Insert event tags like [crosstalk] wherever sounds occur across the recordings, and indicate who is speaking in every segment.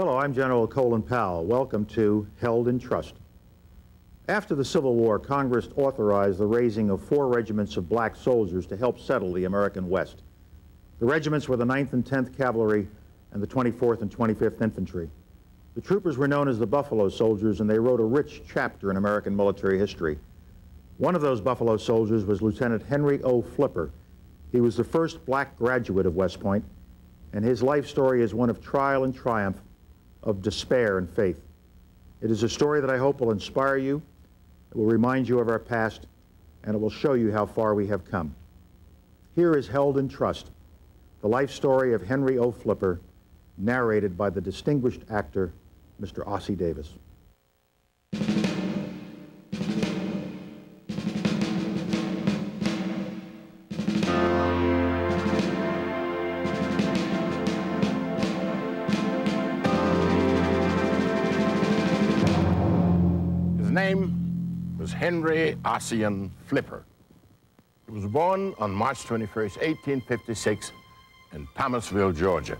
Speaker 1: Hello, I'm General Colin Powell. Welcome to Held in Trust. After the Civil War, Congress authorized the raising of four regiments of black soldiers to help settle the American West. The regiments were the 9th and 10th Cavalry and the 24th and 25th Infantry. The troopers were known as the Buffalo Soldiers, and they wrote a rich chapter in American military history. One of those Buffalo Soldiers was Lieutenant Henry O. Flipper. He was the first black graduate of West Point, and his life story is one of trial and triumph, of despair and faith. It is a story that I hope will inspire you, it will remind you of our past, and it will show you how far we have come. Here is Held in Trust, the life story of Henry O. Flipper, narrated by the distinguished actor, Mr. Ossie Davis.
Speaker 2: Henry Ossian Flipper. He was born on March 21st, 1856 in Thomasville, Georgia.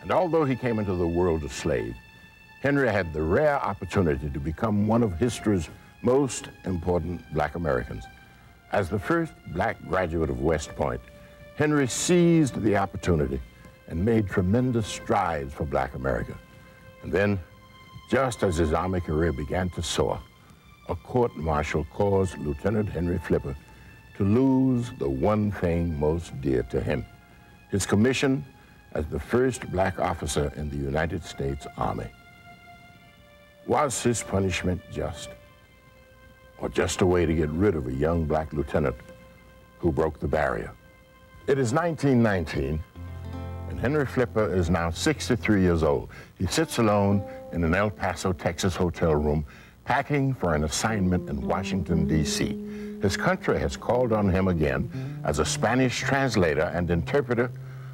Speaker 2: And although he came into the world a slave, Henry had the rare opportunity to become one of history's most important black Americans. As the first black graduate of West Point, Henry seized the opportunity and made tremendous strides for black America. And then, just as his army career began to soar, a court martial caused Lieutenant Henry Flipper to lose the one thing most dear to him, his commission as the first black officer in the United States Army. Was his punishment just? Or just a way to get rid of a young black lieutenant who broke the barrier? It is 1919, and Henry Flipper is now 63 years old. He sits alone in an El Paso, Texas hotel room, packing for an assignment in Washington, D.C. His country has called on him again as a Spanish translator and interpreter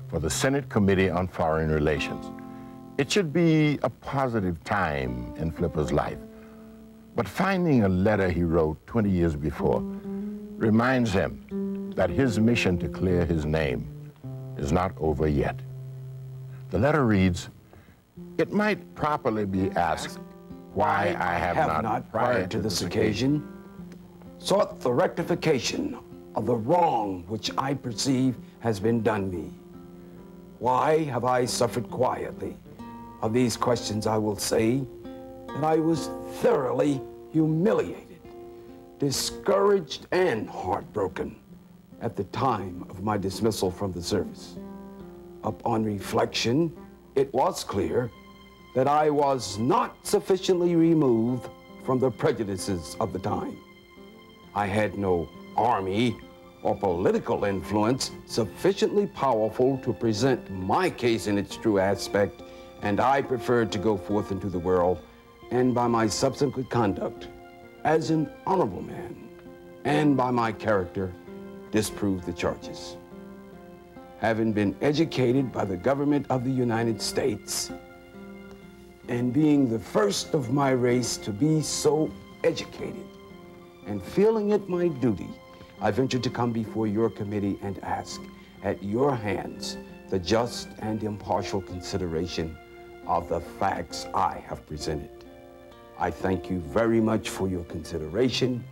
Speaker 2: for the Senate Committee on Foreign Relations. It should be a positive time in Flipper's life. But finding a letter he wrote 20 years before reminds him that his mission to clear his name is not over yet. The letter reads, It might properly be asked why I have,
Speaker 3: have not, prior to this occasion, sought the rectification of the wrong which I perceive has been done me. Why have I suffered quietly? Of these questions I will say that I was thoroughly humiliated, discouraged, and heartbroken at the time of my dismissal from the service. Upon reflection, it was clear that I was not sufficiently removed from the prejudices of the time. I had no army or political influence sufficiently powerful to present my case in its true aspect, and I preferred to go forth into the world and by my subsequent conduct as an honorable man and by my character disprove the charges. Having been educated by the government of the United States and being the first of my race to be so educated and feeling it my duty I venture to come before your committee and ask at your hands the just and impartial consideration of the facts I have presented. I thank you very much for your consideration,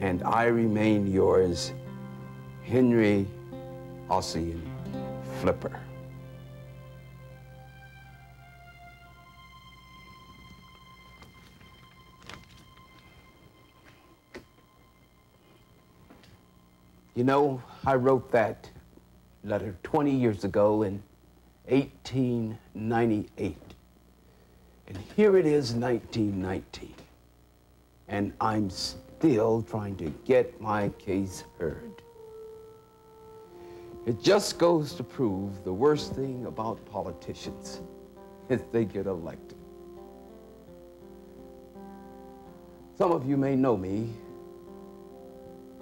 Speaker 3: and I remain yours, Henry Ossian Flipper. You know, I wrote that letter 20 years ago in 1898. And here it is, 1919. And I'm still trying to get my case heard. It just goes to prove the worst thing about politicians [laughs] is they get elected. Some of you may know me.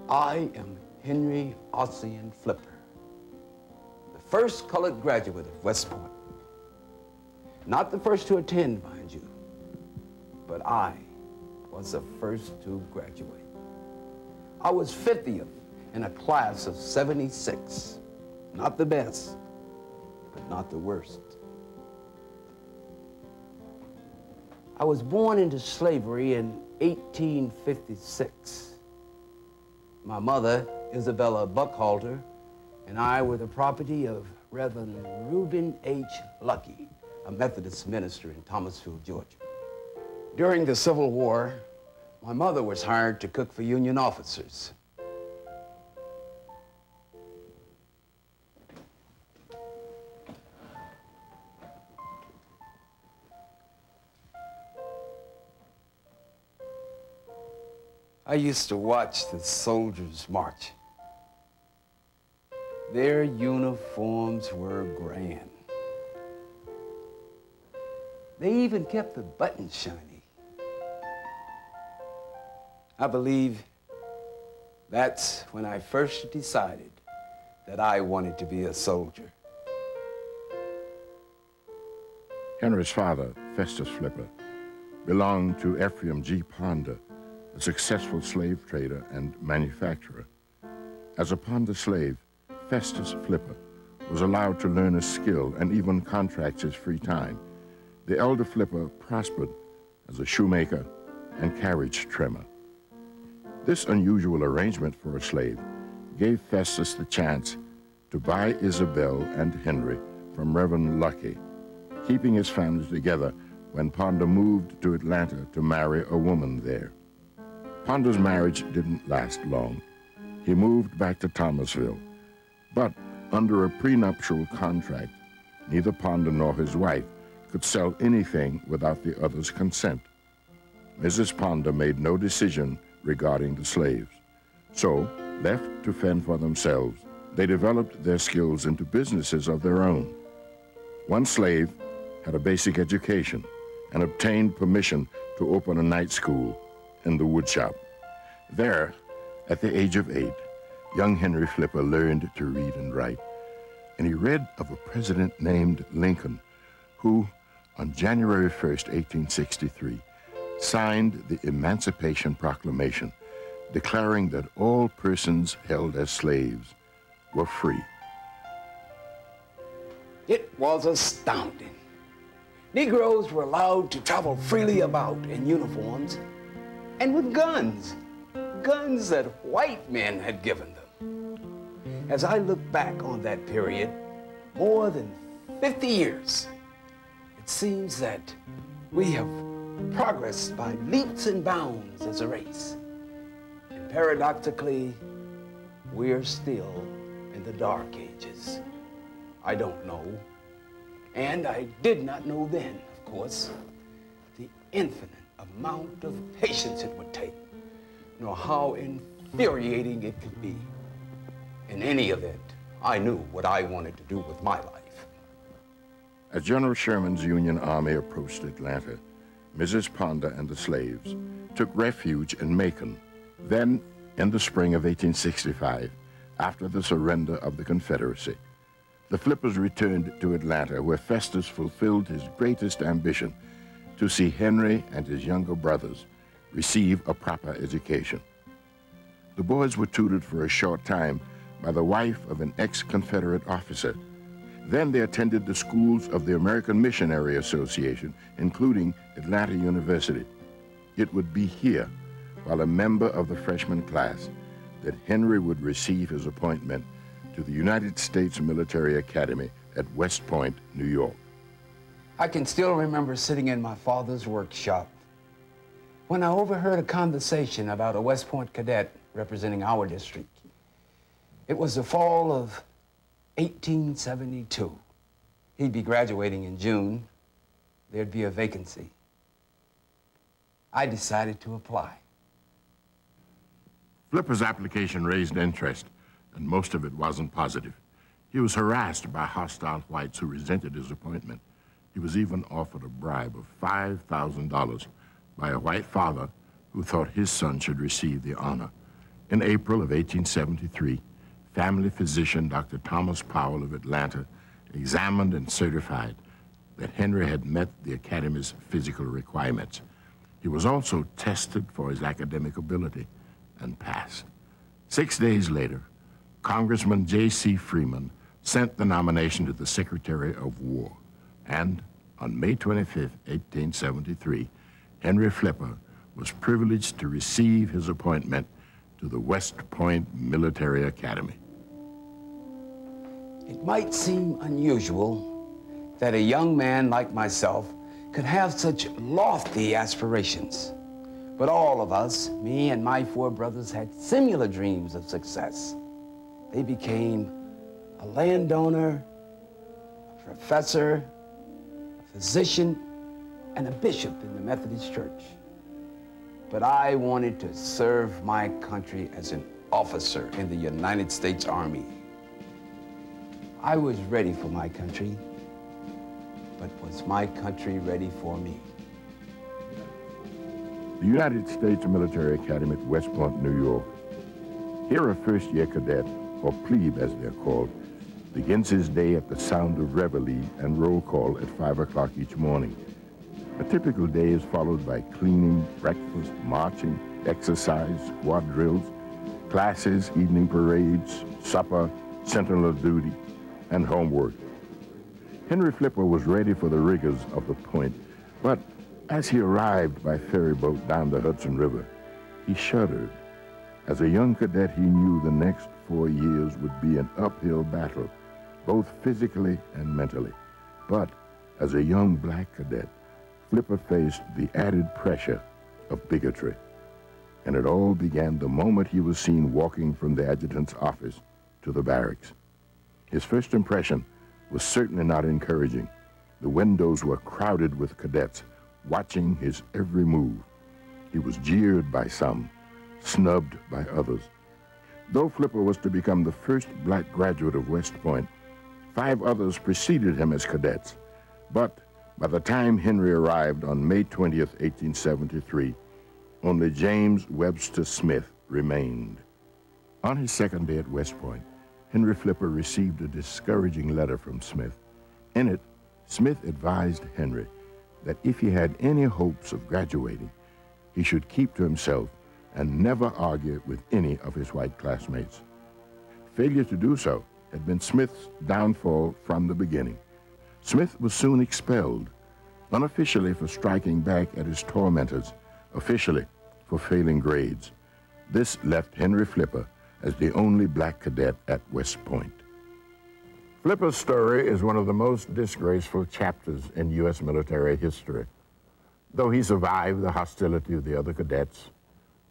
Speaker 3: I am Henry Ossian Flipper, the first colored graduate of West Point. Not the first to attend, mind you, but I was the first to graduate. I was 50th in a class of 76. Not the best, but not the worst. I was born into slavery in 1856. My mother, Isabella Buckhalter, and I were the property of Reverend Reuben H. Lucky, a Methodist minister in Thomasville, Georgia. During the Civil War, my mother was hired to cook for Union officers. I used to watch the soldiers march. Their uniforms were grand. They even kept the buttons shiny. I believe that's when I first decided that I wanted to be a soldier.
Speaker 2: Henry's father, Festus Flipper, belonged to Ephraim G. Ponder, a successful slave trader and manufacturer. As a Ponder slave, Festus Flipper was allowed to learn a skill and even contract his free time. The elder Flipper prospered as a shoemaker and carriage trimmer. This unusual arrangement for a slave gave Festus the chance to buy Isabel and Henry from Reverend Lucky, keeping his family together when Ponder moved to Atlanta to marry a woman there. Ponder's marriage didn't last long. He moved back to Thomasville, but under a prenuptial contract, neither Ponder nor his wife could sell anything without the other's consent. Mrs. Ponder made no decision regarding the slaves. So, left to fend for themselves, they developed their skills into businesses of their own. One slave had a basic education and obtained permission to open a night school in the woodshop. There, at the age of eight, young Henry Flipper learned to read and write, and he read of a president named Lincoln who, on January 1st, 1863, signed the Emancipation Proclamation, declaring that all persons held as slaves were free.
Speaker 3: It was astounding. Negroes were allowed to travel freely about in uniforms and with guns, guns that white men had given them. As I look back on that period, more than 50 years, it seems that we have progressed by leaps and bounds as a race. And paradoxically, we're still in the dark ages. I don't know, and I did not know then, of course, the infinite amount of patience it would take, nor how infuriating it could be. In any event, I knew what I wanted to do with my life.
Speaker 2: As General Sherman's Union Army approached Atlanta, Mrs. Ponder and the slaves took refuge in Macon. Then, in the spring of 1865, after the surrender of the Confederacy, the Flippers returned to Atlanta, where Festus fulfilled his greatest ambition to see Henry and his younger brothers receive a proper education. The boys were tutored for a short time by the wife of an ex-Confederate officer. Then they attended the schools of the American Missionary Association, including Atlanta University. It would be here, while a member of the freshman class, that Henry would receive his appointment to the United States Military Academy at West Point, New York.
Speaker 3: I can still remember sitting in my father's workshop when I overheard a conversation about a West Point cadet representing our district. It was the fall of 1872. He'd be graduating in June. There'd be a vacancy. I decided to apply.
Speaker 2: Flipper's application raised interest, and most of it wasn't positive. He was harassed by hostile whites who resented his appointment. He was even offered a bribe of $5,000 by a white father who thought his son should receive the honor. In April of 1873, family physician Dr. Thomas Powell of Atlanta examined and certified that Henry had met the Academy's physical requirements. He was also tested for his academic ability and passed. Six days later, Congressman J.C. Freeman sent the nomination to the Secretary of War. And on May 25, 1873, Henry Flipper was privileged to receive his appointment to the West Point Military Academy.
Speaker 3: It might seem unusual that a young man like myself could have such lofty aspirations. But all of us, me and my four brothers, had similar dreams of success. They became a landowner, a professor, a physician, and a bishop in the Methodist Church. But I wanted to serve my country as an officer in the United States Army. I was ready for my country, but was my country ready for me?
Speaker 2: The United States Military Academy at West Point, New York. Here a first-year cadet, or plebe as they're called, begins his day at the sound of reveille and roll call at 5 o'clock each morning. A typical day is followed by cleaning, breakfast, marching, exercise, squad drills, classes, evening parades, supper, sentinel of duty, and homework. Henry Flipper was ready for the rigors of the point, but as he arrived by ferry boat down the Hudson River, he shuddered. As a young cadet, he knew the next four years would be an uphill battle, both physically and mentally. But as a young black cadet, Flipper faced the added pressure of bigotry. And it all began the moment he was seen walking from the adjutant's office to the barracks. His first impression was certainly not encouraging. The windows were crowded with cadets, watching his every move. He was jeered by some, snubbed by others. Though Flipper was to become the first black graduate of West Point, five others preceded him as cadets. But by the time Henry arrived on May 20th, 1873, only James Webster Smith remained. On his second day at West Point, Henry Flipper received a discouraging letter from Smith. In it, Smith advised Henry that if he had any hopes of graduating, he should keep to himself and never argue with any of his white classmates. Failure to do so had been Smith's downfall from the beginning. Smith was soon expelled, unofficially for striking back at his tormentors, officially for failing grades. This left Henry Flipper as the only black cadet at West Point. Flipper's story is one of the most disgraceful chapters in U.S. military history. Though he survived the hostility of the other cadets,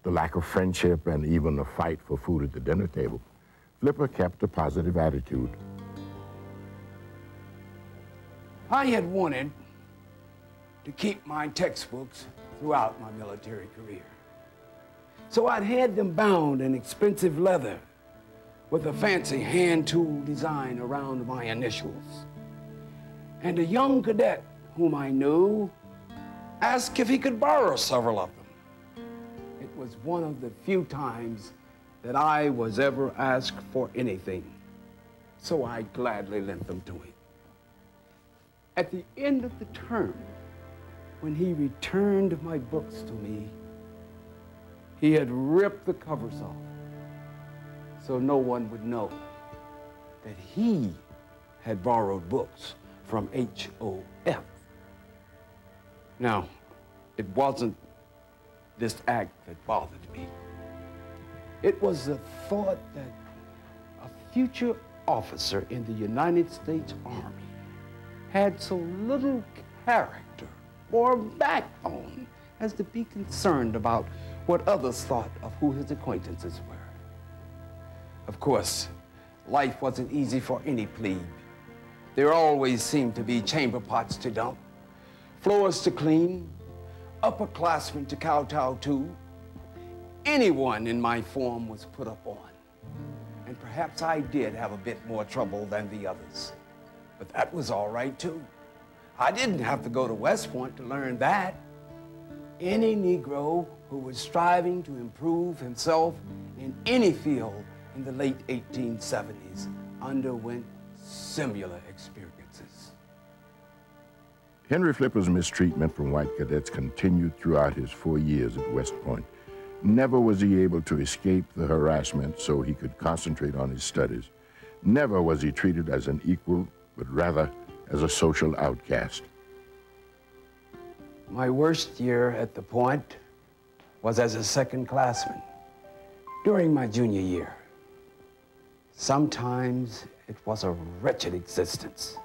Speaker 2: the lack of friendship, and even a fight for food at the dinner table, Flipper kept a positive attitude
Speaker 3: I had wanted to keep my textbooks throughout my military career. So I'd had them bound in expensive leather with a fancy hand tool design around my initials. And a young cadet whom I knew asked if he could borrow several of them. It was one of the few times that I was ever asked for anything, so I gladly lent them to him. At the end of the term, when he returned my books to me, he had ripped the covers off so no one would know that he had borrowed books from HOF. Now, it wasn't this act that bothered me. It was the thought that a future officer in the United States Army had so little character or backbone as to be concerned about what others thought of who his acquaintances were. Of course, life wasn't easy for any plebe. There always seemed to be chamber pots to dump, floors to clean, upperclassmen to kowtow to. Anyone in my form was put up on. And perhaps I did have a bit more trouble than the others. But that was all right too. I didn't have to go to West Point to learn that. Any Negro who was striving to improve himself in any field in the late 1870s underwent similar experiences.
Speaker 2: Henry Flipper's mistreatment from white cadets continued throughout his four years at West Point. Never was he able to escape the harassment so he could concentrate on his studies. Never was he treated as an equal but rather as a social outcast.
Speaker 3: My worst year at the point was as a second classman during my junior year. Sometimes it was a wretched existence.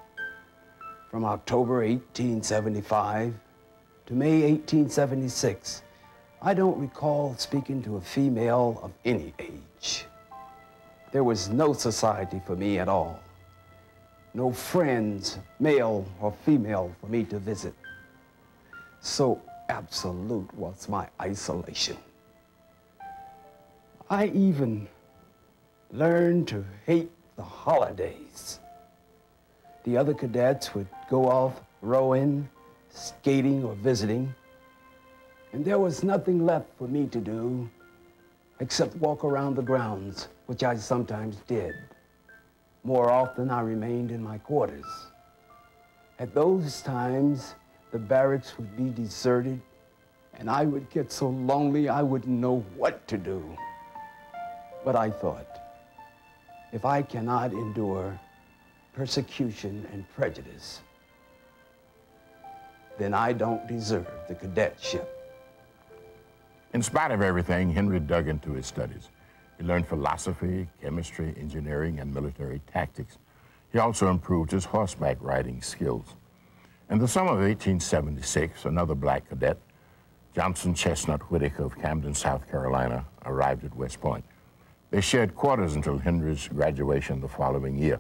Speaker 3: From October 1875 to May 1876, I don't recall speaking to a female of any age. There was no society for me at all. No friends, male or female, for me to visit. So absolute was my isolation. I even learned to hate the holidays. The other cadets would go off rowing, skating, or visiting, and there was nothing left for me to do except walk around the grounds, which I sometimes did. More often, I remained in my quarters. At those times, the barracks would be deserted, and I would get so lonely I wouldn't know what to do. But I thought, if I cannot endure persecution and prejudice, then I don't deserve the cadetship.
Speaker 2: In spite of everything, Henry dug into his studies. He learned philosophy, chemistry, engineering, and military tactics. He also improved his horseback riding skills. In the summer of 1876, another black cadet, Johnson Chesnut Whittaker of Camden, South Carolina, arrived at West Point. They shared quarters until Henry's graduation the following year.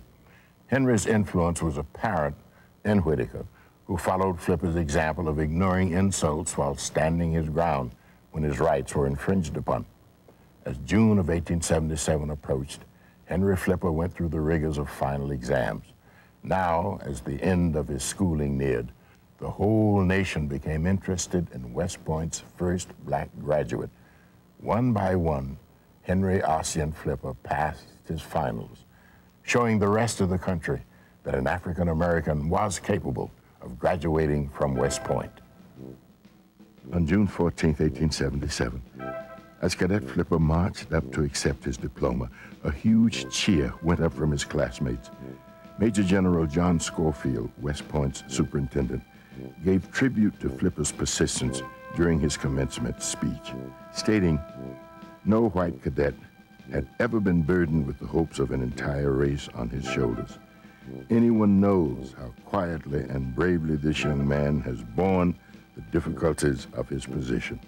Speaker 2: Henry's influence was apparent in Whittaker, who followed Flipper's example of ignoring insults while standing his ground when his rights were infringed upon. As June of 1877 approached, Henry Flipper went through the rigors of final exams. Now, as the end of his schooling neared, the whole nation became interested in West Point's first black graduate. One by one, Henry Ossian Flipper passed his finals, showing the rest of the country that an African American was capable of graduating from West Point. On June 14, 1877, as Cadet Flipper marched up to accept his diploma, a huge cheer went up from his classmates. Major General John Schofield, West Point's superintendent, gave tribute to Flipper's persistence during his commencement speech, stating, no white cadet had ever been burdened with the hopes of an entire race on his shoulders. Anyone knows how quietly and bravely this young man has borne the difficulties of his position,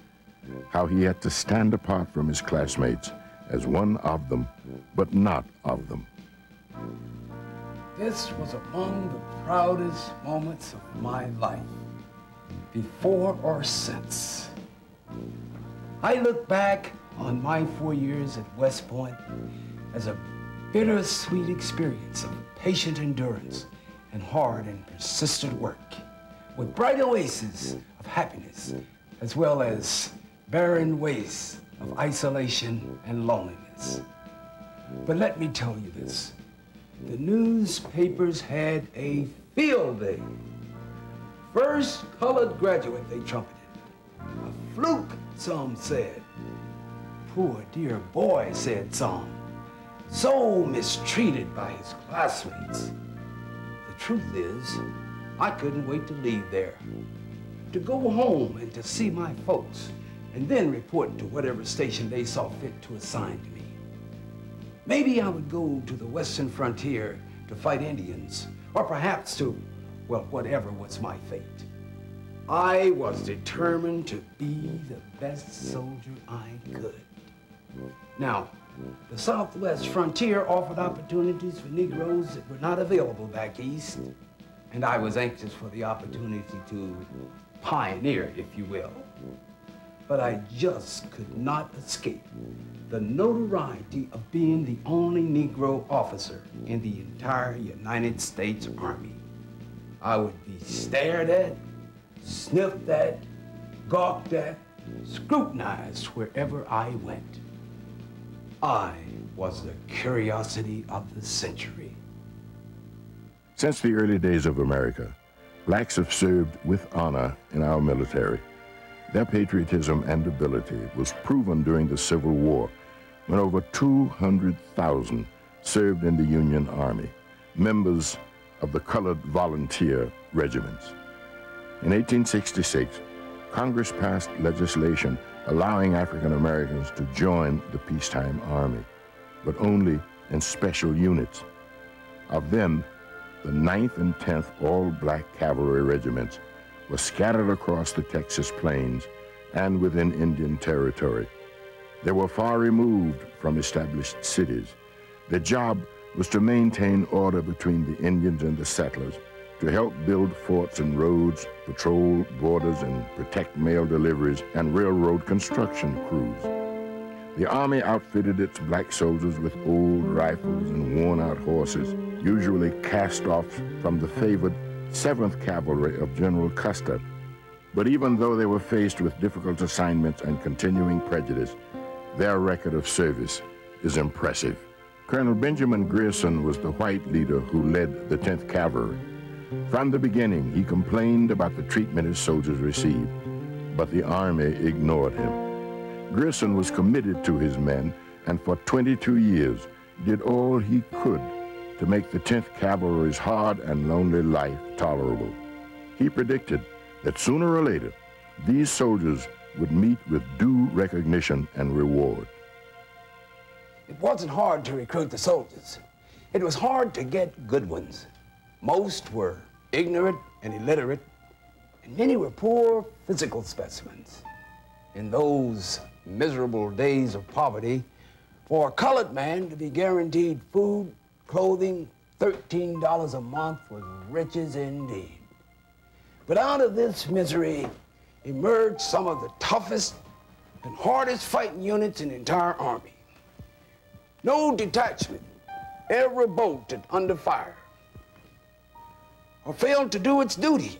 Speaker 2: how he had to stand apart from his classmates as one of them, but not of them.
Speaker 3: This was among the proudest moments of my life, before or since. I look back on my four years at West Point as a bittersweet experience of patient endurance and hard and persistent work, with bright oases of happiness, as well as barren wastes of isolation and loneliness. But let me tell you this. The newspapers had a field day. First colored graduate, they trumpeted. A fluke, some said. Poor dear boy, said some. So mistreated by his classmates. The truth is, I couldn't wait to leave there. To go home and to see my folks, and then report to whatever station they saw fit to assign to. Maybe I would go to the western frontier to fight Indians, or perhaps to, well, whatever was my fate. I was determined to be the best soldier I could. Now, the southwest frontier offered opportunities for Negroes that were not available back east, and I was anxious for the opportunity to pioneer, if you will. But I just could not escape the notoriety of being the only Negro officer in the entire United States Army. I would be stared at, sniffed at, gawked at, scrutinized wherever I went. I was the curiosity of the century.
Speaker 2: Since the early days of America, blacks have served with honor in our military. Their patriotism and ability was proven during the Civil War when over 200,000 served in the Union Army, members of the colored volunteer regiments. In 1866, Congress passed legislation allowing African Americans to join the peacetime army, but only in special units. Of them, the 9th and 10th all-black cavalry regiments were scattered across the Texas plains and within Indian territory. They were far removed from established cities. Their job was to maintain order between the Indians and the settlers, to help build forts and roads, patrol borders, and protect mail deliveries and railroad construction crews. The Army outfitted its black soldiers with old rifles and worn-out horses, usually cast off from the favored 7th Cavalry of General Custer. But even though they were faced with difficult assignments and continuing prejudice, their record of service is impressive. Colonel Benjamin Grierson was the white leader who led the 10th Cavalry. From the beginning, he complained about the treatment his soldiers received, but the Army ignored him. Grierson was committed to his men and for 22 years did all he could to make the 10th Cavalry's hard and lonely life tolerable. He predicted that sooner or later, these soldiers would meet with due recognition and reward.
Speaker 3: It wasn't hard to recruit the soldiers. It was hard to get good ones. Most were ignorant and illiterate, and many were poor physical specimens. In those miserable days of poverty, for a colored man to be guaranteed food, clothing, $13 a month was riches indeed. But out of this misery emerged some of the toughest and hardest fighting units in the entire Army. No detachment ever bolted under fire or failed to do its duty.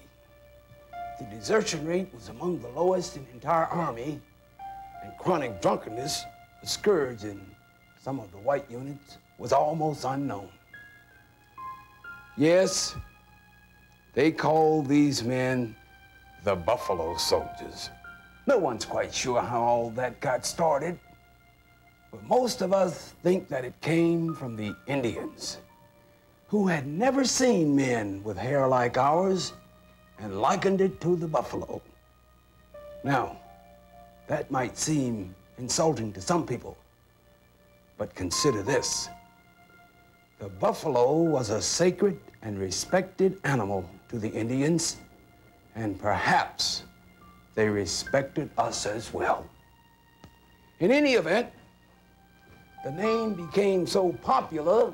Speaker 3: The desertion rate was among the lowest in the entire Army, and chronic drunkenness, a scourge in some of the white units, was almost unknown. Yes, they called these men the Buffalo Soldiers. No one's quite sure how all that got started, but most of us think that it came from the Indians who had never seen men with hair like ours and likened it to the buffalo. Now, that might seem insulting to some people, but consider this. The buffalo was a sacred and respected animal to the Indians, and perhaps they respected us as well. In any event, the name became so popular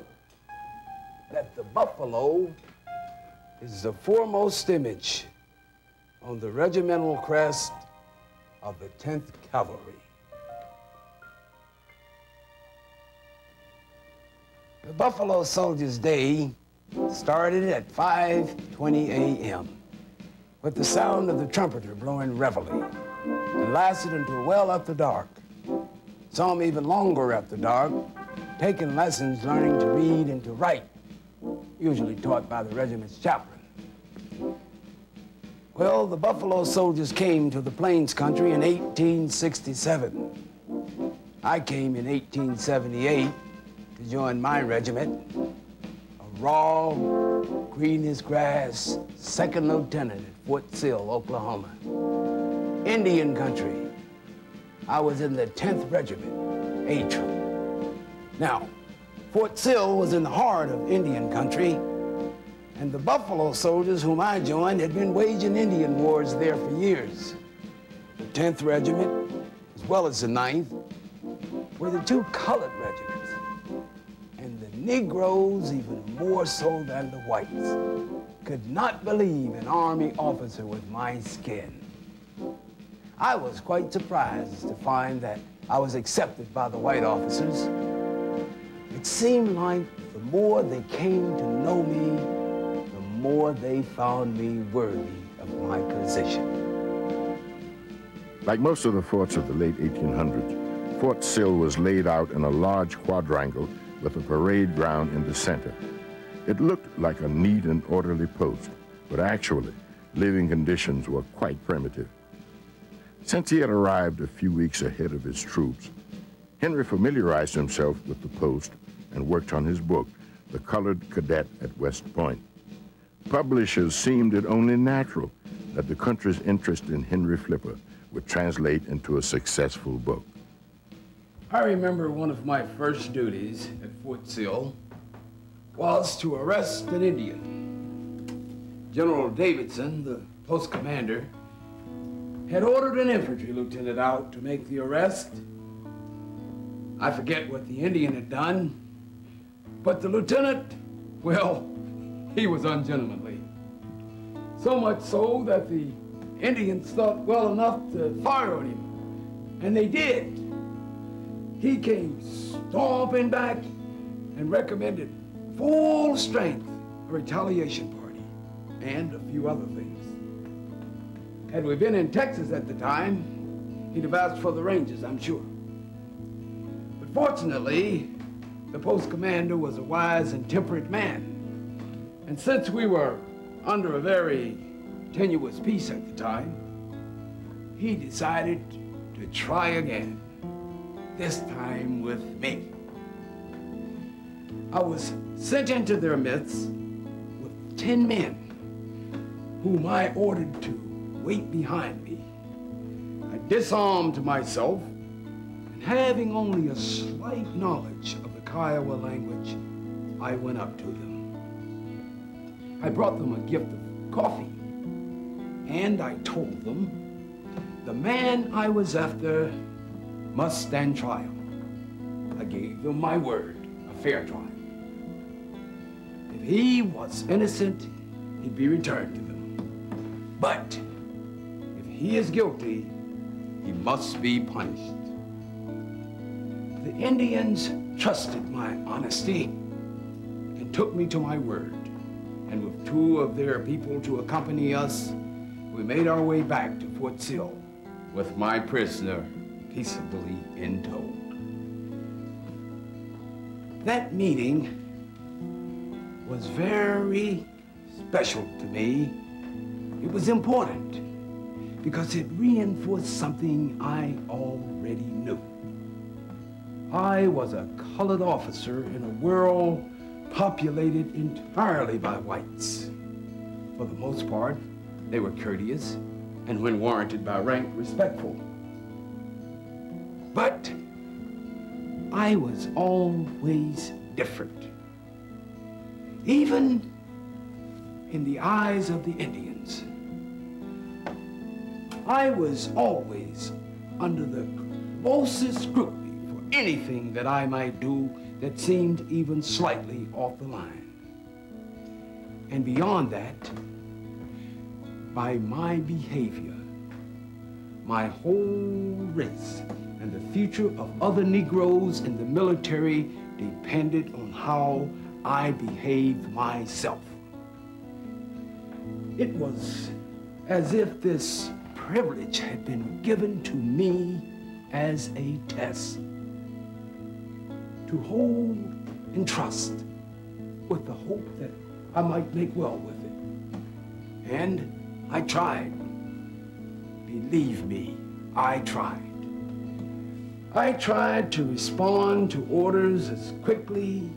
Speaker 3: that the buffalo is the foremost image on the regimental crest of the 10th Cavalry. The Buffalo Soldiers' Day started at 5.20 a.m. with the sound of the trumpeter blowing reveille and lasted until well after dark. Some even longer after dark, taking lessons learning to read and to write usually taught by the regiment's chaplain. Well, the Buffalo Soldiers came to the Plains country in 1867. I came in 1878 to join my regiment, a raw, green as grass second lieutenant at Fort Sill, Oklahoma. Indian country. I was in the 10th Regiment, A Troop. Now, Fort Sill was in the heart of Indian country, and the Buffalo soldiers whom I joined had been waging Indian wars there for years. The 10th Regiment, as well as the 9th, were the two colored regiments. Negroes, even more so than the whites, could not believe an Army officer with my skin. I was quite surprised to find that I was accepted by the white officers it seemed like the more they came to know me, the more they found me worthy of my position.
Speaker 2: Like most of the forts of the late 1800s, Fort Sill was laid out in a large quadrangle with a parade ground in the center. It looked like a neat and orderly post, but actually, living conditions were quite primitive. Since he had arrived a few weeks ahead of his troops, Henry familiarized himself with the post and worked on his book, The Colored Cadet at West Point. Publishers seemed it only natural that the country's interest in Henry Flipper would translate into a successful book.
Speaker 3: I remember one of my first duties at Fort Sill was to arrest an Indian. General Davidson, the post commander, had ordered an infantry lieutenant out to make the arrest. I forget what the Indian had done, but the lieutenant, well, [laughs] he was ungentlemanly. So much so that the Indians thought well enough to fire on him. And they did. He came stomping back and recommended full strength a retaliation party and a few other things. Had we been in Texas at the time, he'd have asked for the Rangers, I'm sure. But fortunately, the post commander was a wise and temperate man. And since we were under a very tenuous peace at the time, he decided to try again, this time with me. I was sent into their midst with 10 men whom I ordered to wait behind me. I disarmed myself, and having only a slight knowledge of the Kiowa language, I went up to them. I brought them a gift of coffee, and I told them the man I was after must stand trial. I gave them my word, a fair trial. If he was innocent, he'd be returned to them. But if he is guilty, he must be punished. The Indians trusted my honesty and took me to my word and with two of their people to accompany us, we made our way back to Fort Sill with my prisoner peaceably in tow. That meeting was very special to me. It was important because it reinforced something I already knew. I was a colored officer in a world populated entirely by whites. For the most part, they were courteous and, when warranted by rank, respectful. But I was always different. Even in the eyes of the Indians. I was always under the closest scrutiny for anything that I might do that seemed even slightly off the line. And beyond that, by my behavior, my whole race and the future of other Negroes in the military depended on how I behaved myself. It was as if this privilege had been given to me as a test to hold and trust with the hope that I might make well with it. And I tried. Believe me, I tried. I tried to respond to orders as quickly,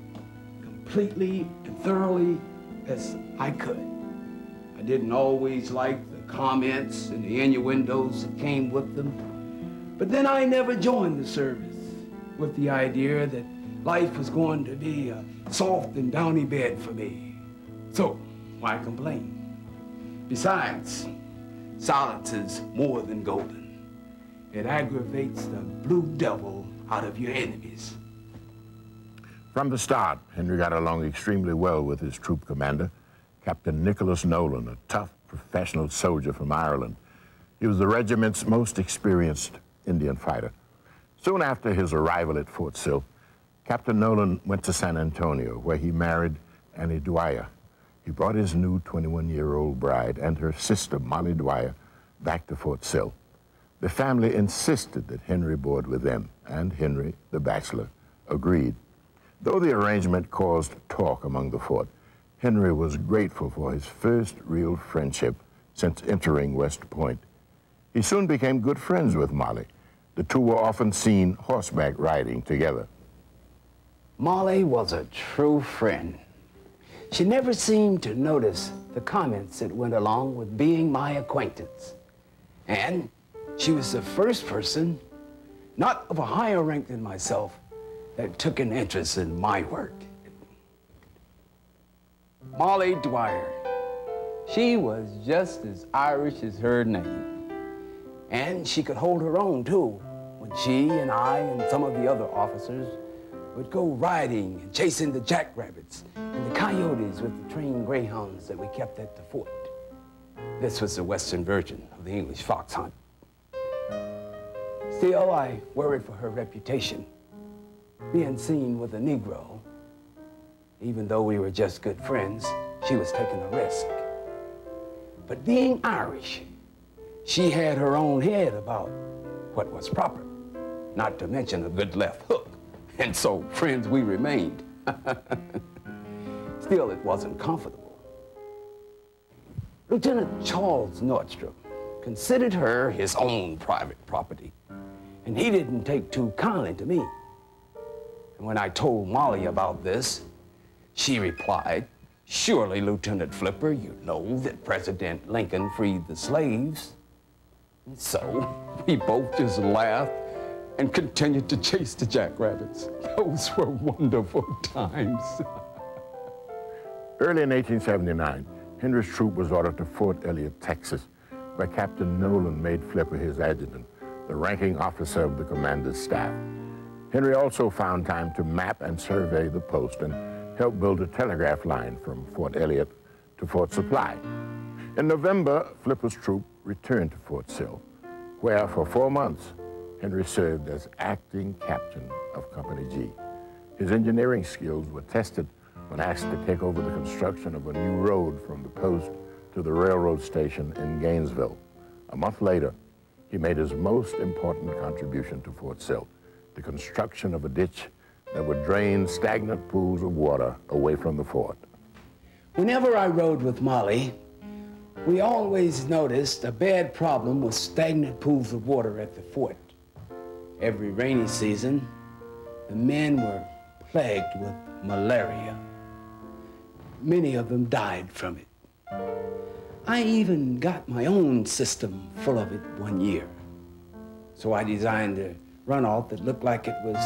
Speaker 3: completely, and thoroughly as I could. I didn't always like the comments and the innuendos that came with them, but then I never joined the service with the idea that life was going to be a soft and downy bed for me. So, why complain? Besides, silence is more than golden. It aggravates the blue devil out of your enemies.
Speaker 2: From the start, Henry got along extremely well with his troop commander, Captain Nicholas Nolan, a tough professional soldier from Ireland. He was the regiment's most experienced Indian fighter. Soon after his arrival at Fort Sill, Captain Nolan went to San Antonio, where he married Annie Dwyer. He brought his new 21-year-old bride and her sister, Molly Dwyer, back to Fort Sill. The family insisted that Henry board with them, and Henry, the bachelor, agreed. Though the arrangement caused talk among the fort, Henry was grateful for his first real friendship since entering West Point. He soon became good friends with Molly. The two were often seen horseback riding together.
Speaker 3: Molly was a true friend. She never seemed to notice the comments that went along with being my acquaintance. And she was the first person, not of a higher rank than myself, that took an interest in my work. Molly Dwyer. She was just as Irish as her name. And she could hold her own, too, when she and I and some of the other officers would go riding and chasing the jackrabbits and the coyotes with the trained greyhounds that we kept at the fort. This was the western version of the English fox hunt. Still, I worried for her reputation. Being seen with a Negro, even though we were just good friends, she was taking a risk. But being Irish, she had her own head about what was proper, not to mention a good left hook. And so, friends, we remained. [laughs] Still, it wasn't comfortable. Lieutenant Charles Nordstrom considered her his own private property, and he didn't take too kindly to me. And when I told Molly about this, she replied, Surely, Lieutenant Flipper, you know that President Lincoln freed the slaves. And so [laughs] we both just laughed and continued to chase the jackrabbits. Those were wonderful [laughs] times. [laughs]
Speaker 2: Early in 1879, Henry's troop was ordered to Fort Elliott, Texas, where Captain Nolan made Flipper his adjutant, the ranking officer of the commander's staff. Henry also found time to map and survey the post and help build a telegraph line from Fort Elliott to Fort Supply. In November, Flipper's troop returned to Fort Sill, where for four months, Henry served as acting captain of Company G. His engineering skills were tested when asked to take over the construction of a new road from the post to the railroad station in Gainesville. A month later, he made his most important contribution to Fort Sill, the construction of a ditch that would drain stagnant pools of water away from the fort.
Speaker 3: Whenever I rode with Molly, we always noticed a bad problem with stagnant pools of water at the fort. Every rainy season, the men were plagued with malaria. Many of them died from it. I even got my own system full of it one year. So I designed a runoff that looked like it was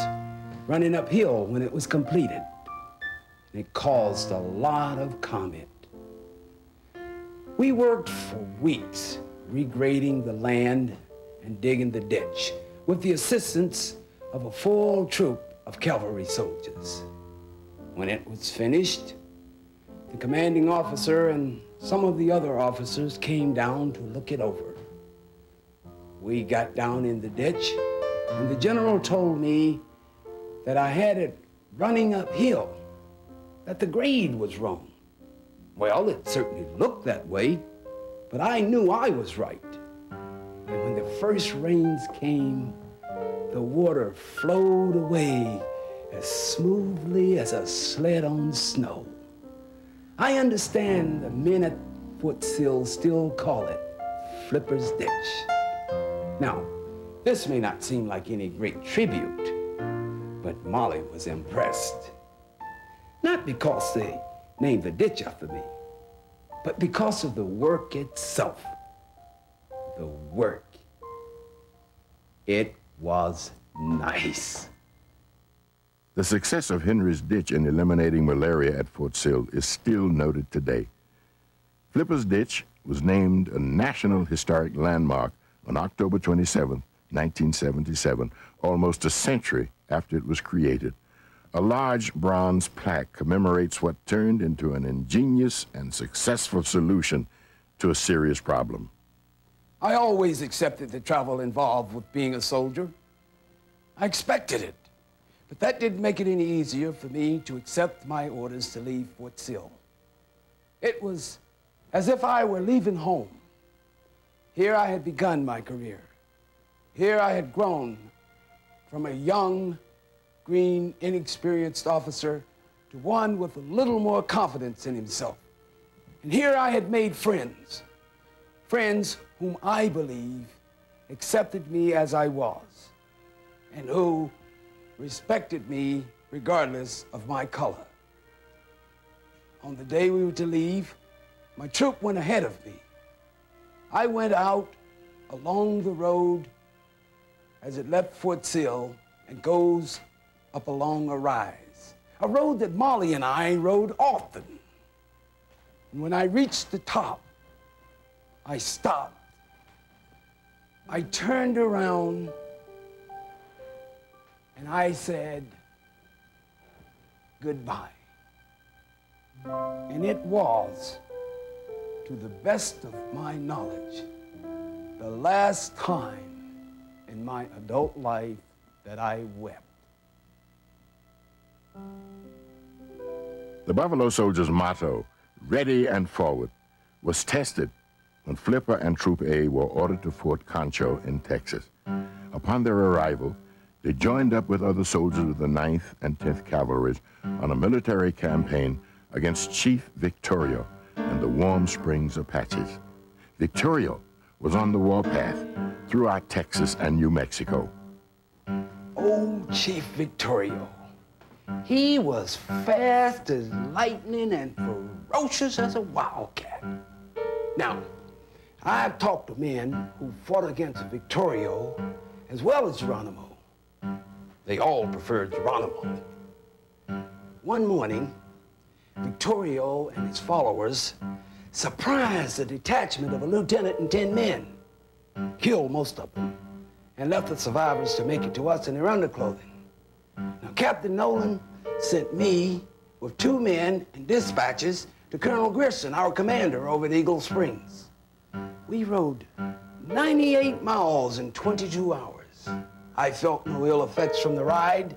Speaker 3: running uphill when it was completed. And it caused a lot of comment. We worked for weeks regrading the land and digging the ditch with the assistance of a full troop of cavalry soldiers. When it was finished, the commanding officer and some of the other officers came down to look it over. We got down in the ditch, and the general told me that I had it running uphill, that the grade was wrong. Well, it certainly looked that way, but I knew I was right. And when the first rains came, the water flowed away as smoothly as a sled on snow. I understand the men at Fort Sill still call it Flipper's Ditch. Now, this may not seem like any great tribute, but Molly was impressed. Not because they named the ditch after me, but because of the work itself. The work. It was nice.
Speaker 2: The success of Henry's Ditch in eliminating malaria at Fort Sill is still noted today. Flipper's Ditch was named a National Historic Landmark on October 27, 1977, almost a century after it was created. A large bronze plaque commemorates what turned into an ingenious and successful solution to a serious problem.
Speaker 3: I always accepted the travel involved with being a soldier. I expected it. But that didn't make it any easier for me to accept my orders to leave Fort Sill. It was as if I were leaving home. Here I had begun my career. Here I had grown from a young, green, inexperienced officer to one with a little more confidence in himself. And here I had made friends, friends whom I believe accepted me as I was, and who respected me regardless of my color. on the day we were to leave, my troop went ahead of me. I went out along the road as it left Fort Sill and goes up along a rise, a road that Molly and I rode often. And when I reached the top, I stopped. I turned around and I said, goodbye. And it was, to the best of my knowledge, the last time in my adult life that I wept.
Speaker 2: The Buffalo Soldiers' motto, ready and forward, was tested when Flipper and Troop A were ordered to Fort Concho in Texas. Upon their arrival, they joined up with other soldiers of the 9th and 10th Cavalries on a military campaign against Chief Victorio and the Warm Springs Apaches. Victorio was on the warpath throughout Texas and New Mexico.
Speaker 3: Oh, Chief Victorio. He was fast as lightning and ferocious as a wildcat. Now, I've talked to men who fought against Victorio as well as Geronimo. They all preferred Geronimo. One morning, Victorio and his followers surprised a detachment of a lieutenant and 10 men, killed most of them, and left the survivors to make it to us in their underclothing. Now, Captain Nolan sent me with two men and dispatches to Colonel Grierson, our commander over at Eagle Springs. We rode 98 miles in 22 hours. I felt no ill effects from the ride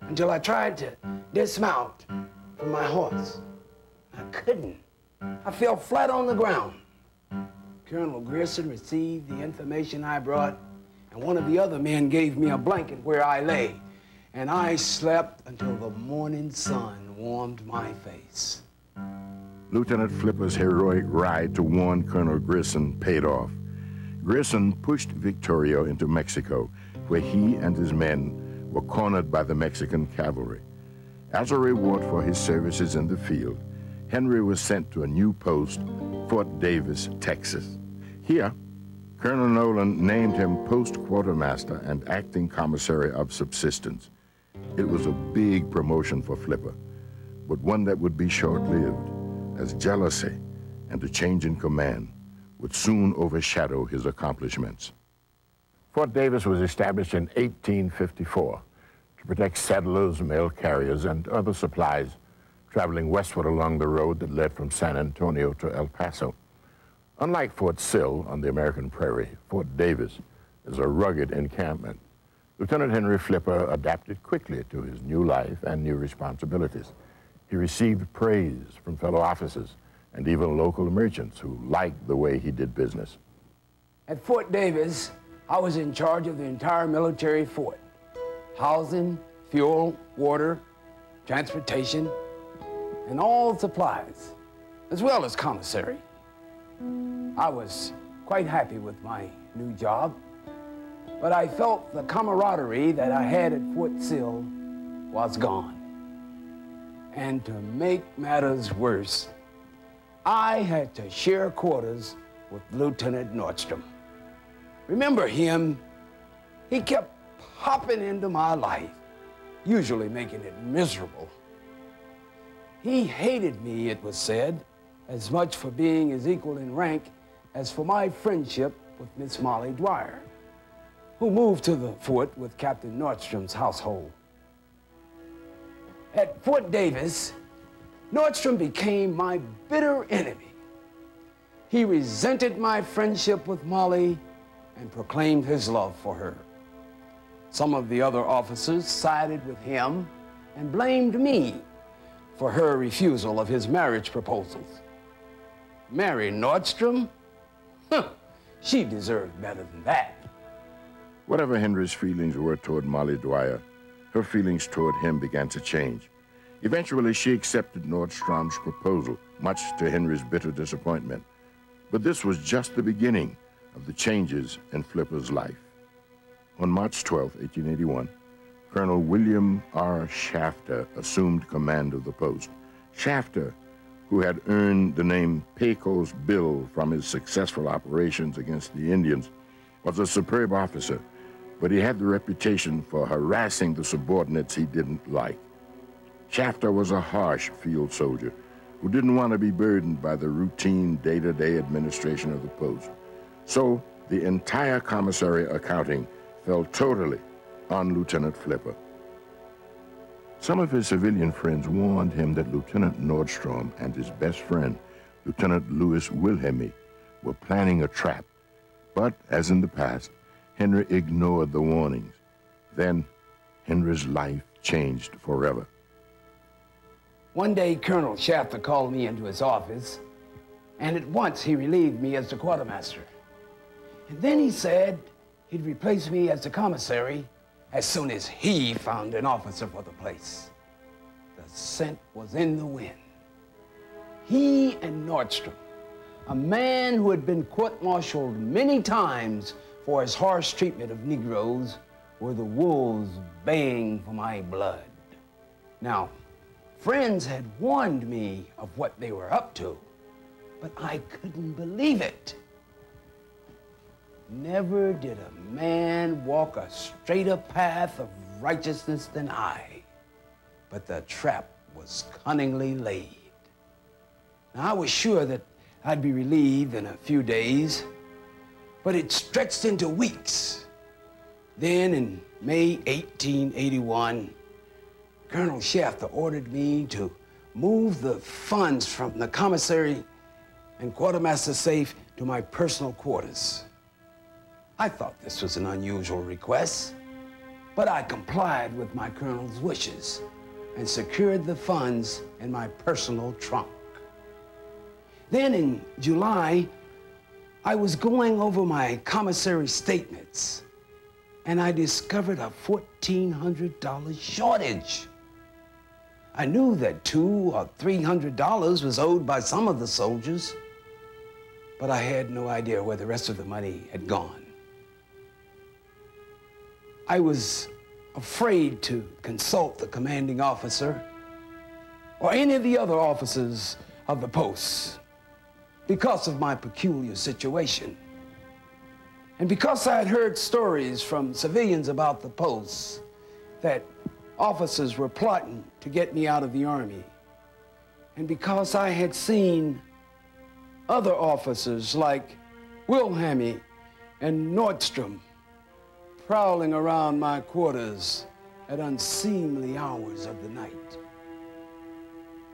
Speaker 3: until I tried to dismount from my horse. I couldn't. I fell flat on the ground. Colonel Grierson received the information I brought, and one of the other men gave me a blanket where I lay, and I slept until the morning sun warmed my face.
Speaker 2: Lieutenant Flipper's heroic ride to warn Colonel Grierson paid off. Grierson pushed Victorio into Mexico, where he and his men were cornered by the Mexican cavalry. As a reward for his services in the field, Henry was sent to a new post, Fort Davis, Texas. Here, Colonel Nolan named him post quartermaster and acting commissary of subsistence. It was a big promotion for Flipper, but one that would be short-lived, as jealousy and a change in command would soon overshadow his accomplishments. Fort Davis was established in 1854 to protect settlers, mail carriers, and other supplies traveling westward along the road that led from San Antonio to El Paso. Unlike Fort Sill on the American prairie, Fort Davis is a rugged encampment. Lieutenant Henry Flipper adapted quickly to his new life and new responsibilities. He received praise from fellow officers and even local merchants who liked the way he did business.
Speaker 3: At Fort Davis, I was in charge of the entire military fort. Housing, fuel, water, transportation, and all supplies, as well as commissary. I was quite happy with my new job, but I felt the camaraderie that I had at Fort Sill was gone. And to make matters worse, I had to share quarters with Lieutenant Nordstrom. Remember him? He kept popping into my life, usually making it miserable. He hated me, it was said, as much for being his equal in rank as for my friendship with Miss Molly Dwyer, who moved to the fort with Captain Nordstrom's household. At Fort Davis, Nordstrom became my bitter enemy. He resented my friendship with Molly and proclaimed his love for her. Some of the other officers sided with him and blamed me for her refusal of his marriage proposals. Mary Nordstrom? Huh, she deserved better than that.
Speaker 2: Whatever Henry's feelings were toward Molly Dwyer, her feelings toward him began to change. Eventually, she accepted Nordstrom's proposal, much to Henry's bitter disappointment. But this was just the beginning of the changes in Flipper's life. On March 12, 1881, Colonel William R. Shafter assumed command of the post. Shafter, who had earned the name Pecos Bill from his successful operations against the Indians, was a superb officer, but he had the reputation for harassing the subordinates he didn't like. Shafter was a harsh field soldier who didn't want to be burdened by the routine day-to-day administration of the post. So the entire commissary accounting fell totally on Lieutenant Flipper. Some of his civilian friends warned him that Lieutenant Nordstrom and his best friend, Lieutenant Louis Wilhelmi, were planning a trap. But, as in the past, Henry ignored the warnings. Then, Henry's life changed forever.
Speaker 3: One day, Colonel Shafter called me into his office, and at once he relieved me as the quartermaster. And then he said he'd replace me as the commissary as soon as he found an officer for the place. The scent was in the wind. He and Nordstrom, a man who had been court-martialed many times for his harsh treatment of Negroes, were the wolves baying for my blood. Now, friends had warned me of what they were up to, but I couldn't believe it. Never did a man walk a straighter path of righteousness than I, but the trap was cunningly laid. Now, I was sure that I'd be relieved in a few days, but it stretched into weeks. Then, in May 1881, Colonel Shafter ordered me to move the funds from the commissary and quartermaster safe to my personal quarters. I thought this was an unusual request, but I complied with my colonel's wishes and secured the funds in my personal trunk. Then in July, I was going over my commissary statements and I discovered a $1,400 shortage. I knew that two or three hundred dollars was owed by some of the soldiers, but I had no idea where the rest of the money had gone. I was afraid to consult the commanding officer or any of the other officers of the post because of my peculiar situation. And because I had heard stories from civilians about the post that officers were plotting to get me out of the army. And because I had seen other officers like Wilhelmi and Nordstrom prowling around my quarters at unseemly hours of the night.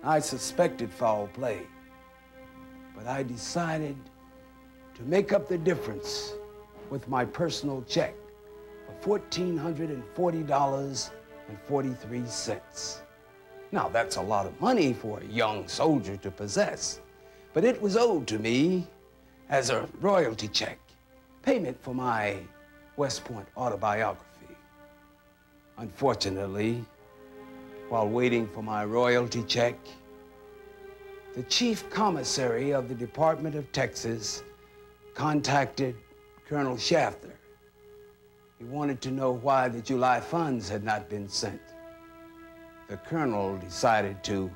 Speaker 3: I suspected foul play, but I decided to make up the difference with my personal check of $1,440.43. Now, that's a lot of money for a young soldier to possess, but it was owed to me as a royalty check, payment for my West Point autobiography. Unfortunately, while waiting for my royalty check, the chief commissary of the Department of Texas contacted Colonel Shafter. He wanted to know why the July funds had not been sent. The colonel decided to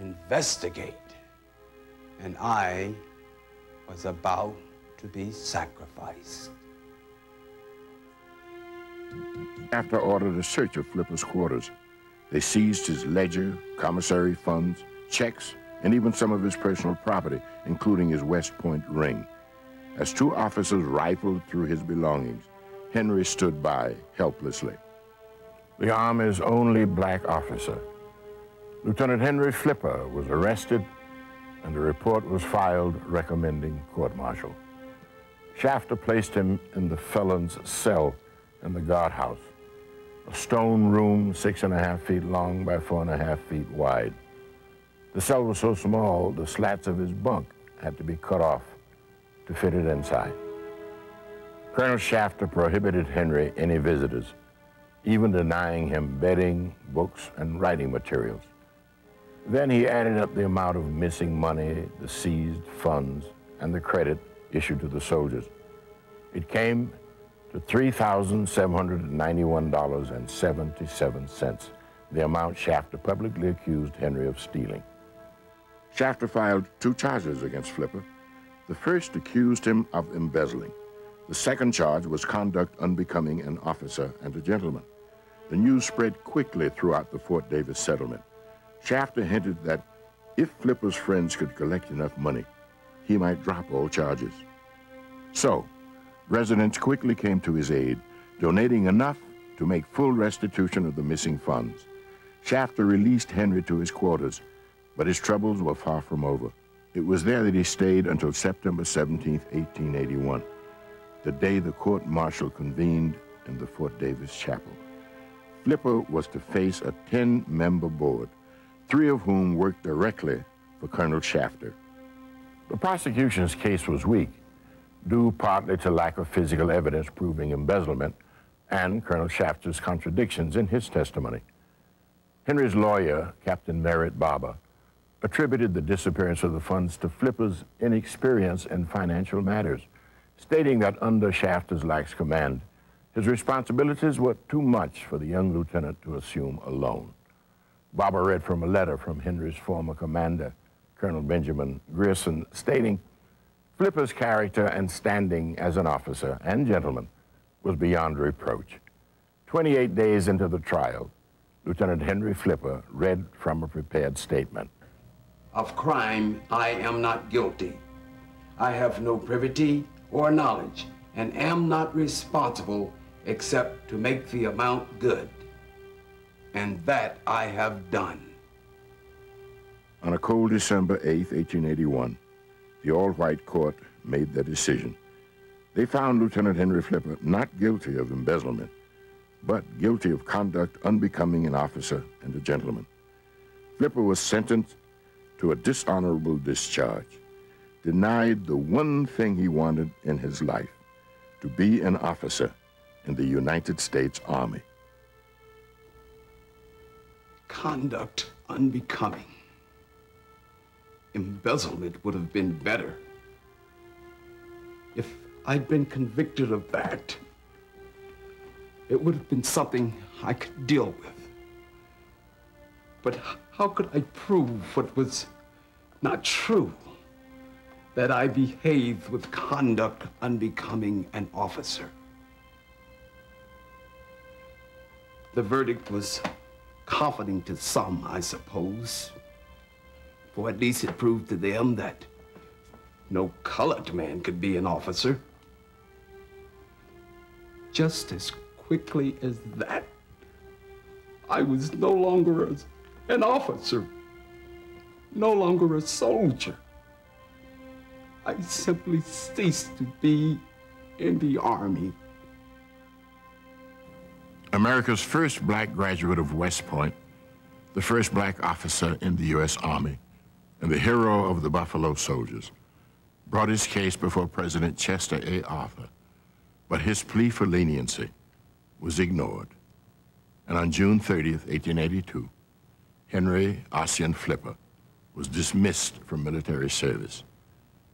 Speaker 3: investigate, and I was about to be sacrificed.
Speaker 2: Shafter ordered a search of Flipper's quarters. They seized his ledger, commissary funds, checks, and even some of his personal property, including his West Point ring. As two officers rifled through his belongings, Henry stood by helplessly. The Army's only black officer, Lieutenant Henry Flipper, was arrested, and a report was filed recommending court-martial. Shafter placed him in the felon's cell in the guardhouse, a stone room six and a half feet long by four and a half feet wide. The cell was so small, the slats of his bunk had to be cut off to fit it inside. Colonel Shafter prohibited Henry any visitors, even denying him bedding, books, and writing materials. Then he added up the amount of missing money, the seized funds, and the credit issued to the soldiers. It came to $3,791.77, the amount Shafter publicly accused Henry of stealing. Shafter filed two charges against Flipper. The first accused him of embezzling. The second charge was conduct unbecoming an officer and a gentleman. The news spread quickly throughout the Fort Davis settlement. Shafter hinted that if Flipper's friends could collect enough money, he might drop all charges. So, residents quickly came to his aid, donating enough to make full restitution of the missing funds. Shafter released Henry to his quarters but his troubles were far from over. It was there that he stayed until September 17, 1881, the day the court-martial convened in the Fort Davis Chapel. Flipper was to face a 10-member board, three of whom worked directly for Colonel Shafter. The prosecution's case was weak, due partly to lack of physical evidence proving embezzlement and Colonel Shafter's contradictions in his testimony. Henry's lawyer, Captain Merritt Barber, attributed the disappearance of the funds to Flipper's inexperience in financial matters, stating that under Shafter's lax command, his responsibilities were too much for the young lieutenant to assume alone. Barber read from a letter from Henry's former commander, Colonel Benjamin Grierson, stating, Flipper's character and standing as an officer and gentleman was beyond reproach. 28 days into the trial, Lieutenant Henry Flipper read from a prepared statement
Speaker 3: of crime I am not guilty. I have no privity or knowledge and am not responsible except to make the amount good. And that I have done.
Speaker 2: On a cold December 8, 1881, the all-white court made their decision. They found Lieutenant Henry Flipper not guilty of embezzlement, but guilty of conduct unbecoming an officer and a gentleman. Flipper was sentenced to a dishonorable discharge, denied the one thing he wanted in his life, to be an officer in the United States Army.
Speaker 3: Conduct unbecoming. Embezzlement would have been better. If I'd been convicted of that, it would have been something I could deal with. But how could I prove what was not true? That I behaved with conduct unbecoming an officer. The verdict was comforting to some, I suppose. For at least it proved to them that no colored man could be an officer. Just as quickly as that, I was no longer as an officer, no longer a soldier. I simply ceased to be in the Army.
Speaker 2: America's first black graduate of West Point, the first black officer in the U.S. Army, and the hero of the Buffalo Soldiers, brought his case before President Chester A. Arthur, but his plea for leniency was ignored. And on June 30th, 1882, Henry Ossian Flipper was dismissed from military service,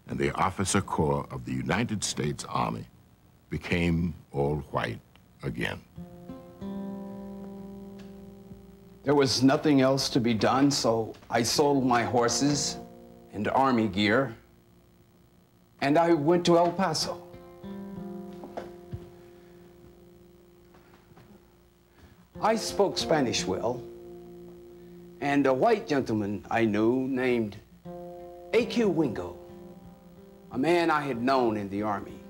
Speaker 2: and the officer corps of the United States Army became all white again.
Speaker 3: There was nothing else to be done, so I sold my horses and army gear, and I went to El Paso. I spoke Spanish well, and a white gentleman I knew named A.Q. Wingo, a man I had known in the Army.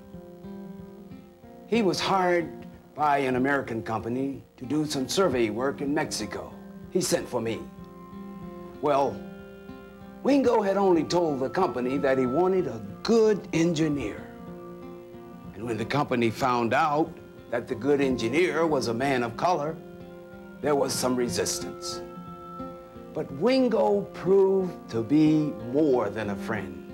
Speaker 3: He was hired by an American company to do some survey work in Mexico. He sent for me. Well, Wingo had only told the company that he wanted a good engineer. And when the company found out that the good engineer was a man of color, there was some resistance. But Wingo proved to be more than a friend.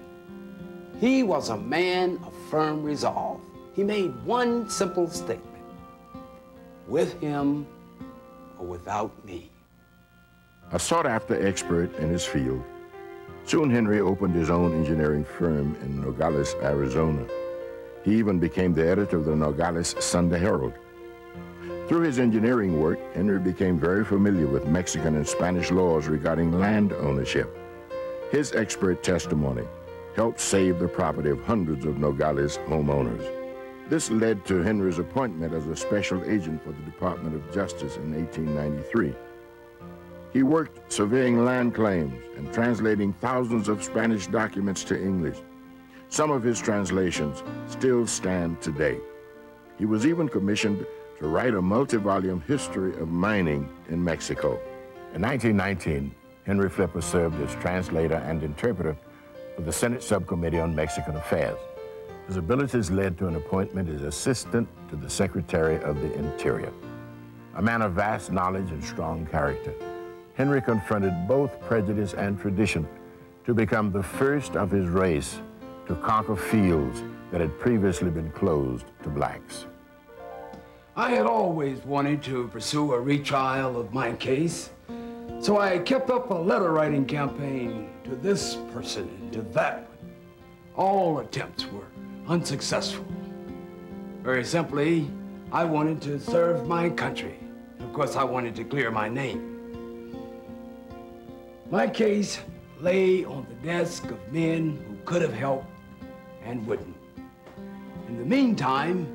Speaker 3: He was a man of firm resolve. He made one simple statement with him or without me.
Speaker 2: A sought after expert in his field, soon Henry opened his own engineering firm in Nogales, Arizona. He even became the editor of the Nogales Sunday Herald. Through his engineering work, Henry became very familiar with Mexican and Spanish laws regarding land ownership. His expert testimony helped save the property of hundreds of Nogales homeowners. This led to Henry's appointment as a special agent for the Department of Justice in 1893. He worked surveying land claims and translating thousands of Spanish documents to English. Some of his translations still stand today. He was even commissioned to write a multi-volume history of mining in Mexico. In 1919, Henry Flipper served as translator and interpreter for the Senate Subcommittee on Mexican Affairs. His abilities led to an appointment as assistant to the Secretary of the Interior. A man of vast knowledge and strong character, Henry confronted both prejudice and tradition to become the first of his race to conquer fields that had previously been closed to blacks.
Speaker 3: I had always wanted to pursue a retrial of my case, so I kept up a letter writing campaign to this person and to that one. All attempts were unsuccessful. Very simply, I wanted to serve my country. Of course, I wanted to clear my name. My case lay on the desk of men who could have helped and wouldn't. In the meantime,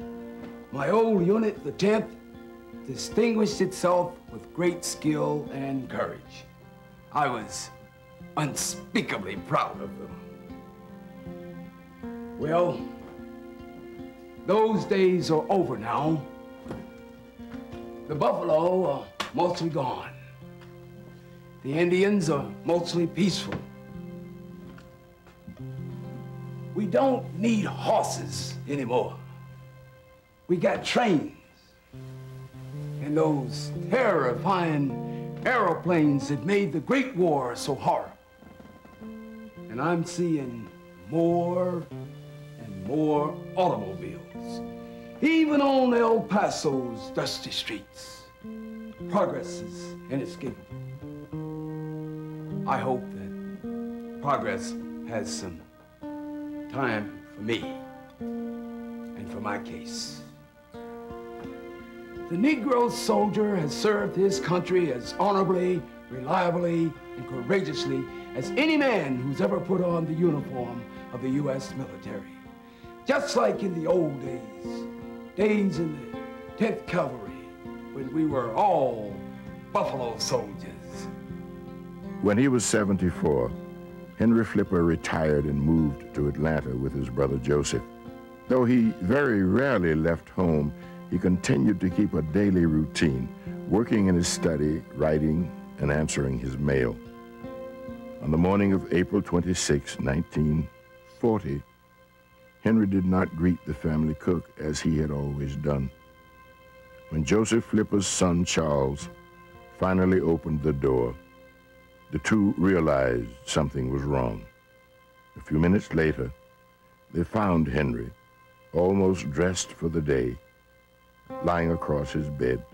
Speaker 3: my old unit, the 10th, distinguished itself with great skill and courage. I was unspeakably proud of them. Well, those days are over now. The buffalo are mostly gone. The Indians are mostly peaceful. We don't need horses anymore. We got trains. And those terrifying aeroplanes that made the Great War so horrible. And I'm seeing more and more automobiles, even on El Paso's dusty streets. Progress is inescapable. I hope that progress has some time for me and for my case. The Negro soldier has served his country as honorably, reliably, and courageously as any man who's ever put on the uniform of the U.S. military. Just like in the old days, days in the 10th Cavalry, when we were all buffalo soldiers.
Speaker 2: When he was 74, Henry Flipper retired and moved to Atlanta with his brother Joseph. Though he very rarely left home, he continued to keep a daily routine, working in his study, writing, and answering his mail. On the morning of April 26, 1940, Henry did not greet the family cook as he had always done. When Joseph Flipper's son, Charles, finally opened the door, the two realized something was wrong. A few minutes later, they found Henry, almost dressed for the day, lying across his bed,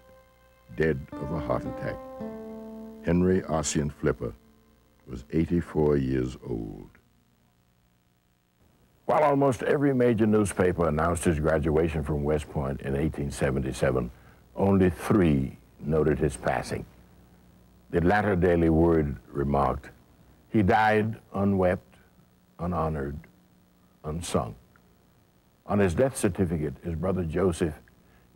Speaker 2: dead of a heart attack. Henry Ossian Flipper was 84 years old. While almost every major newspaper announced his graduation from West Point in 1877, only three noted his passing. The Atlanta Daily World remarked, he died unwept, unhonored, unsung. On his death certificate, his brother Joseph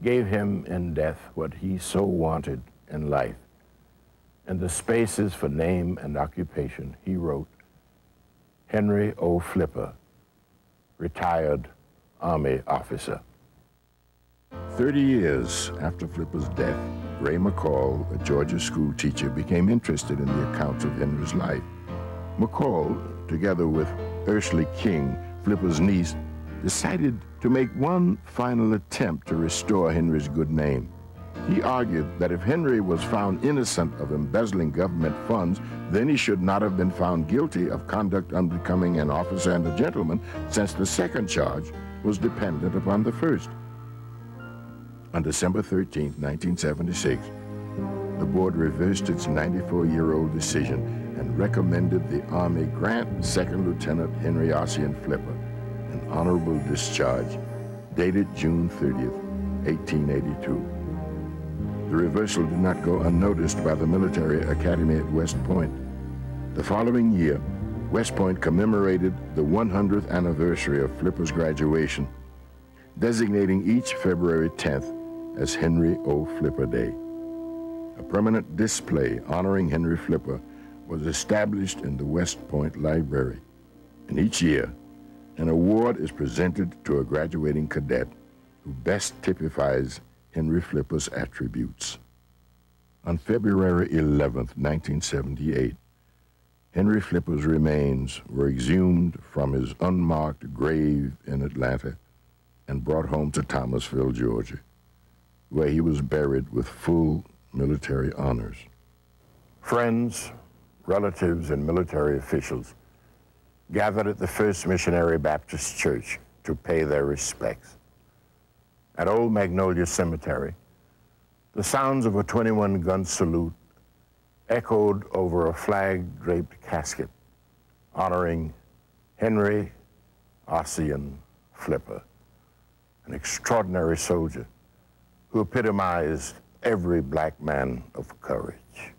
Speaker 2: gave him in death what he so wanted in life. In the spaces for name and occupation, he wrote, Henry O. Flipper, retired Army officer. Thirty years after Flipper's death, Ray MacColl, a Georgia school teacher, became interested in the accounts of Henry's life. McCall, together with Ursula King, Flipper's niece, decided to make one final attempt to restore Henry's good name. He argued that if Henry was found innocent of embezzling government funds, then he should not have been found guilty of conduct unbecoming an officer and a gentleman, since the second charge was dependent upon the first. On December 13, 1976, the board reversed its 94-year-old decision and recommended the Army grant Second Lieutenant Henry Ossian Flipper an honorable discharge dated June 30, 1882. The reversal did not go unnoticed by the military academy at West Point. The following year, West Point commemorated the 100th anniversary of Flipper's graduation, designating each February 10th as Henry O. Flipper Day. A permanent display honoring Henry Flipper was established in the West Point Library. And each year, an award is presented to a graduating cadet who best typifies Henry Flipper's attributes. On February 11, 1978, Henry Flipper's remains were exhumed from his unmarked grave in Atlanta and brought home to Thomasville, Georgia, where he was buried with full military honors. Friends, relatives, and military officials gathered at the First Missionary Baptist Church to pay their respects. At Old Magnolia Cemetery, the sounds of a 21 gun salute echoed over a flag draped casket honoring Henry Ossian Flipper, an extraordinary soldier who epitomized every black man of courage.